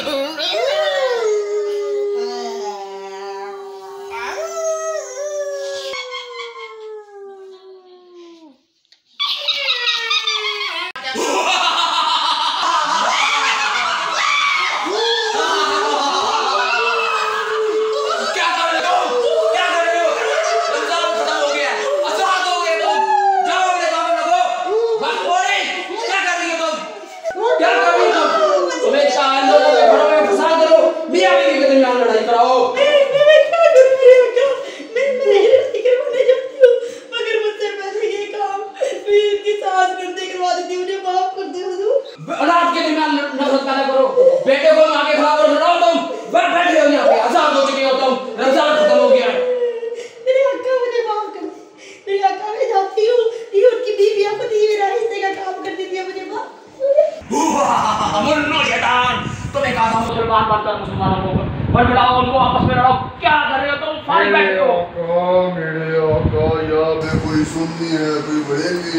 Mm-mm. درمیان لڑائی کراؤ تم یہاں مسلمان بن کر مسلمانوں کو ان کو آپس میں لڑاؤ۔ کیا کر رہے ہو تم؟ بیٹھے ہو۔ میرے آقا کوئی سنی ہے کوئی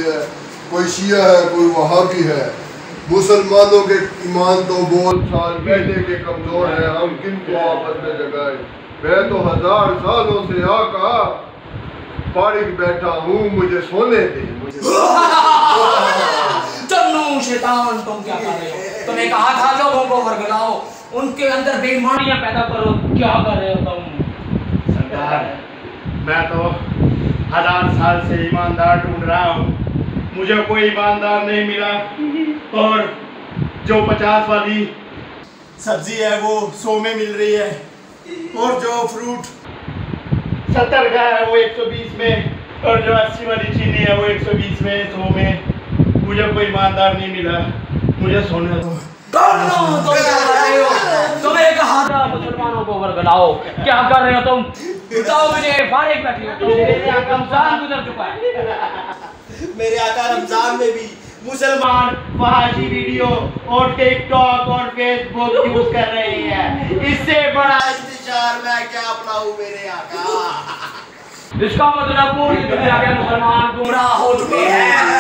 ہے کوئی شیعہ ہے کوئی وہابی ہے۔ مسلمانوں کے ایمان تو بول سال بیٹھے کے کمزور ہیں ہم کن کو آپس میں جگائے میں تو ہزار سالوں سے آقا فارغ بیٹھا ہوں مجھے سونے دے مجھے شیطان تم کیا کر رہے ہو؟ نے کہا تھا، لوگوں کو ورگلاؤ ان کے اندر بے ایمانیاں پیدا کرو۔ کیا کر رہے ہو تم؟ سردار میں تو ہزار سال سے ایماندار ڈھونڈ رہا ہوں۔ مجھے کوئی ایماندار نہیں ملا۔ اور جو پچاس والی سبزی ہے وہ سو میں مل رہی ہے۔ اور جو فروٹ ستر کا ہے وہ ایک سو بیس میں۔ اور جو اسی والی چینی ہے وہ ایک سو بیس میں، سو میں۔ مجھے کوئی ایماندار نہیں ملا۔ مجھے سونا تمہیں کہا تھا مسلمانوں کو کیا کر رہے ہو تم بتاؤ مجھے فارغ بیٹھے ہو رمضان گزر چکا ہے میرے آقا رمضان میں بھی مسلمان فحاشی ویڈیو اور ٹک ٹاک اور فیس بک یوز کر رہے ہیں۔ اس سے بڑا انتشار میں کیا اپنا ہوں میرے آقا؟ اس کا مطلب پوری دنیا کے مسلمان گمراہ ہو چکے ہیں۔